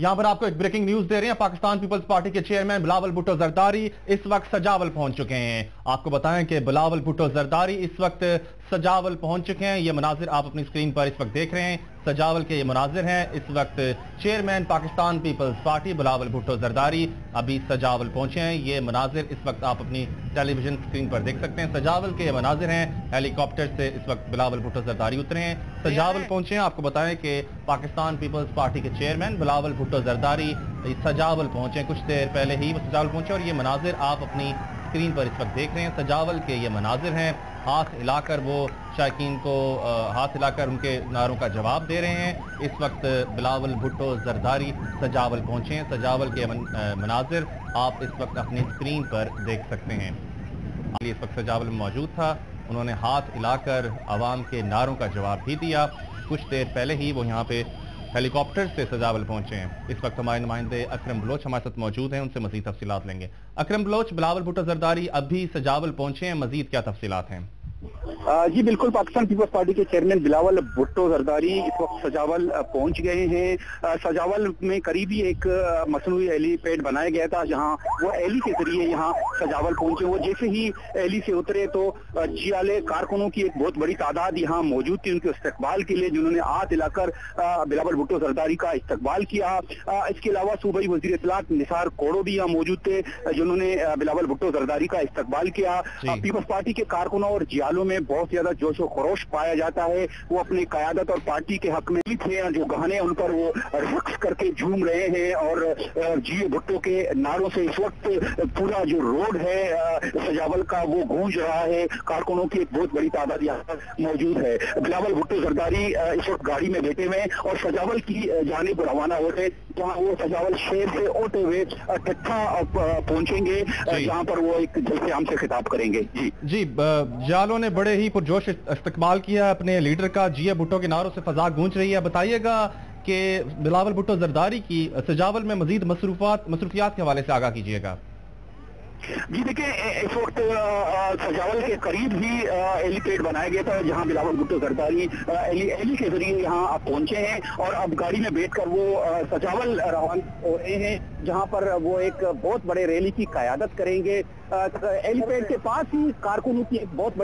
यहाँ पर आपको एक ब्रेकिंग न्यूज़ दे रहे हैं, पाकिस्तान पीपल्स पार्टी के चेयरमैन बिलावल भुट्टो जरदारी इस वक्त सजावल पहुँच चुके हैं। आपको बताएँ कि बिलावल भुट्टो जरदारी इस वक्त सजावल पहुँच चुके हैं। ये मनाजिर आप अपनी स्क्रीन पर इस वक्त देख रहे हैं। सजावल के ये मनाजिर हैं। इस वक्त chairman Pakistan peoples party Bilawal Bhutto Zardari अभी सजावल पहुँचे हैं। ये मनाजिर इस वक्त आप अपनी टेलीविज़न स्क्रीन पर देख सकते हैं। सजावल के ये मनाजिर हैं। हेलीकॉप्टर से इस वक्त बिलावल भुट्टो जरदारी उतरे हैं। सजावल पहुँचे हैं। आपको बताएँ कि पाकिस्तान पीपल्स पार्टी के चेयरमैन बिलावल भुट्टो जरदारी सजावल पहुँचे कुछ देर पहले ही सजावल पहुँचे और ये मनाजिर आप अपनी स्क्रीन पर इस वक्त देख रहे हैं। सजावल के ये मनाजिर हैं। हाथ हिलाकर वो शायकीन को हाथ हिलाकर उनके नारों का जवाब दे रहे हैं। इस वक्त बिलावल भुट्टो जरदारी सजावल पहुँचे हैं। सजावल के मनाजिर आप इस वक्त अपनी स्क्रीन पर देख सकते हैं। इस वक्त सजावल में मौजूद था। उन्होंने हाथ हिलाकर आवाम के नारों का जवाब भी दिया। कुछ देर पहले ही वो यहाँ पे हेलीकॉप्टर से सजावल पहुँचे हैं। इस वक्त हमारे नुमाइंदे अक्रम बलोच हमारे साथ मौजूद हैं, उनसे मजीद तफसीत लेंगे। अक्रम बलोच बिलावल भुट्टो जरदारी, अभी सजावल पहुँचे हैं, मजीद क्या तफसीत हैं? जी बिल्कुल पाकिस्तान पीपल्स पार्टी के चेयरमैन बिलावल भुट्टो जरदारी इस वक्त सजावल पहुँच गए हैं। सजावल में करीबी एक मसनू एलीपैड बनाया गया था जहाँ वो एली के ज़रिए यहाँ सजावल पहुँचे वो जैसे ही एली से उतरे तो जियाले कारकुनों की एक बहुत बड़ी तादाद यहाँ मौजूद थी उनके इस्तेबाल के लिए जिन्होंने हाथ दिलाकर बिलावल भुट्टो जरदारी का इस्तेबाल किया। इसके अलावा सूबाई वजी इतलात निसार कोड़ो भी यहाँ मौजूद थे जिन्होंने बिलावल भुट्टो जरदारी का इस्तेबाल किया। पीपल्स पार्टी के कारकुनों और जिया सालों में बहुत ज़्यादा जोश व खरोश पाया जाता है। वो अपनी क्यादत और पार्टी के हक में ही। थे जो गाने उन पर वो रक्स करके झूम रहे हैं और जियो भुट्टो के नारों से इस वक्त पूरा जो रोड है सजावल का वो गूंज रहा है। कारकुनों की एक बहुत बड़ी तादाद यहाँ पर मौजूद है। बिलावल भुट्टो जरदारी इस वक्त गाड़ी में बैठे हुए हैं और सजावल की जाने पर रवाना हो रहे जहाँ वो सजावल शेर से होते हुए ठट्ठा पहुँचेंगे जहाँ पर वो एक जलसे आम से खिताब करेंगे। जी। जी जालों ने बड़े ही पुरजोश इस्तेमाल किया अपने लीडर का। जिया भुट्टो के नारों से फजा गूंज रही है। बताइएगा कि बिलावल भुट्टो जरदारी की सजावल में मजीद मसरूफात मसरूफियात के हवाले से आगाह कीजिएगा। जी देखिए इस वक्त सजावल के करीब ही एलिपेड बनाया गया था जहाँ बिलावल भुट्टो जरदारी एली, एली के ज़रिए यहाँ यहाँ पहुँचे हैं और अब गाड़ी में बैठकर वो सजावल रवाना हो रहे हैं जहाँ पर वो एक बहुत बड़े रैली की क्यादत करेंगे। एलिपेड के पास ही कारकुनों की एक बहुत